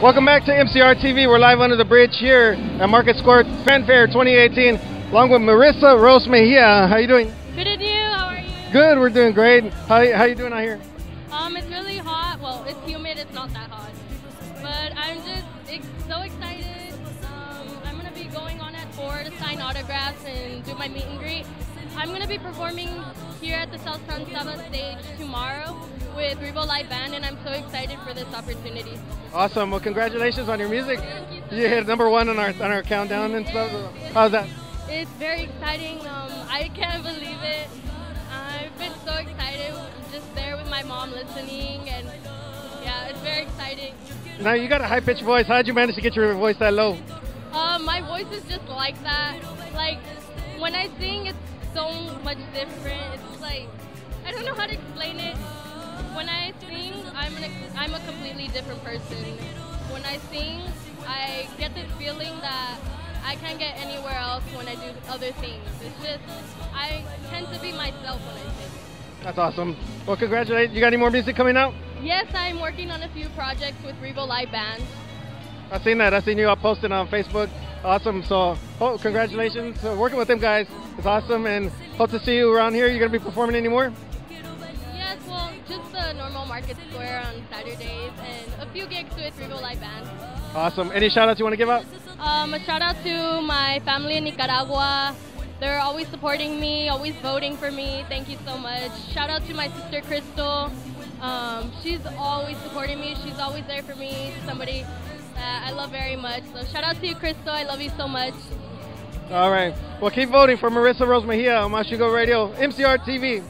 Welcome back to MCR TV. We're live under the bridge here at Market Square Fan Fair 2018, along with Marisa Rose Mejia. How are you doing? Good and you? How are you? Good. We're doing great. How how you doing out here? Um, it's really hot. Well, it's humid. It's not that hot, but I'm just so excited. Um, I'm gonna be going on at four to sign autographs and do my meet and greet. I'm gonna be performing here at the South San Saba stage tomorrow with Revo Live Band, and I'm so excited this opportunity. Awesome. Well, congratulations on your music. You so You hit number one on our on our countdown and stuff. How's that? It's very exciting. Um, I can't believe it. I've been so excited. Just there with my mom listening, and yeah, it's very exciting. Now you got a high pitched voice. How'd you manage to get your voice that low? Um, my voice is just like that. Like when I sing, it's so much different. It's like I don't know how to explain it. When I sing, an, I'm a completely different person. When I sing, I get this feeling that I can't get anywhere else when I do other things. It's just I tend to be myself when I sing. That's awesome. Well, congratulations. You got any more music coming out? Yes, I'm working on a few projects with Revo Live Band. I've seen that. I've seen you all posted on Facebook. Awesome. So, oh, congratulations. So working with them guys is awesome, and hope to see you around here. You're gonna be performing anymore? Yes, well, just the normal Market Square on Saturdays and a few gigs with Revo Live Band. Awesome. Any shout outs you want to give out? Um, a shout out to my family in Nicaragua. They're always supporting me, always voting for me. Thank you so much. Shout out to my sister Crystal. Um, she's always supporting me. She's always there for me. Somebody that I love very much. So shout out to you, Crystal. I love you so much. All right. Well, keep voting for Marisa Rose Mejia on Mashugo Radio, MCR TV.